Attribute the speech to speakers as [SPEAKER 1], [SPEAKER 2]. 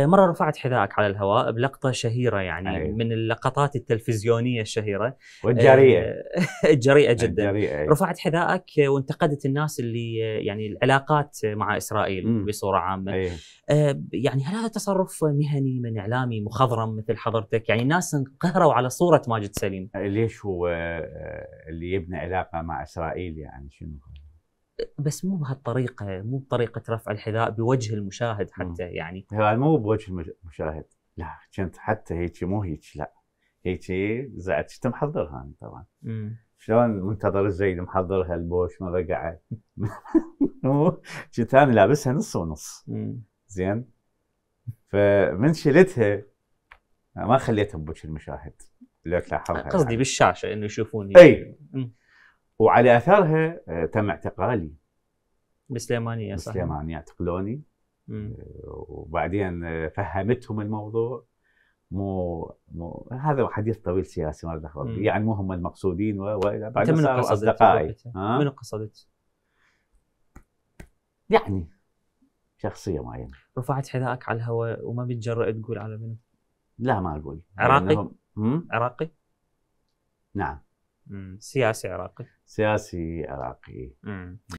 [SPEAKER 1] مرة رفعت حذائك على الهواء بلقطة شهيرة يعني
[SPEAKER 2] أي.
[SPEAKER 1] من اللقطات التلفزيونية الشهيرة
[SPEAKER 2] والجريئة
[SPEAKER 1] آه، جريئة جدا
[SPEAKER 2] الجريئة أي.
[SPEAKER 1] رفعت حذائك وانتقدت الناس اللي يعني العلاقات مع إسرائيل
[SPEAKER 2] مم.
[SPEAKER 1] بصورة عامة
[SPEAKER 2] أي.
[SPEAKER 1] آه، يعني هل هذا تصرف مهني من إعلامي مخضرم مثل حضرتك يعني الناس انقهروا على صورة ماجد سليم
[SPEAKER 2] ليش هو آه، اللي يبني علاقة مع إسرائيل يعني شنو؟
[SPEAKER 1] بس مو بهالطريقة مو بطريقة رفع الحذاء بوجه المشاهد حتى يعني.
[SPEAKER 2] هذا مو بوجه المش- المشاهد لا كنت حتى هيك مو هيك لا. هيك زعلت كنت محضرها أنا طبعا.
[SPEAKER 1] مم.
[SPEAKER 2] شلون منتظر الزيد محضرها البوش مره قاعد كنت أنا لابسها نص ونص.
[SPEAKER 1] مم.
[SPEAKER 2] زين؟ فمن شلتها ما خليتها بوجه المشاهد. لو تلاحظها
[SPEAKER 1] قصدي
[SPEAKER 2] يعني.
[SPEAKER 1] بالشاشة إنه يشوفوني.
[SPEAKER 2] أي.
[SPEAKER 1] مم.
[SPEAKER 2] وعلى اثرها آه، تم اعتقالي
[SPEAKER 1] بسليمانية صح
[SPEAKER 2] سليمان يعتقلوني
[SPEAKER 1] مم.
[SPEAKER 2] وبعدين آه، فهمتهم الموضوع مو مو هذا حديث طويل سياسي ما دخل. يعني مو هم المقصودين و- والى
[SPEAKER 1] أنت
[SPEAKER 2] بعدين
[SPEAKER 1] منو
[SPEAKER 2] صاروا أصدقائي؟
[SPEAKER 1] منو قصدت؟
[SPEAKER 2] يعني شخصية معينة
[SPEAKER 1] رفعت حذائك على الهواء وما بتجرأ تقول على منو؟
[SPEAKER 2] لا ما أقول
[SPEAKER 1] عراقي؟ عراقي؟
[SPEAKER 2] نعم.
[SPEAKER 1] سياسي عراقي.
[SPEAKER 2] سياسي عراقي.